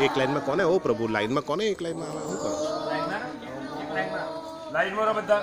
એક લાઈનમાં કોને? ઓ પ્રભુ લાઈનમાં કોને એક લાઈનમાં? શું કરો? લાઈનમાં બધા.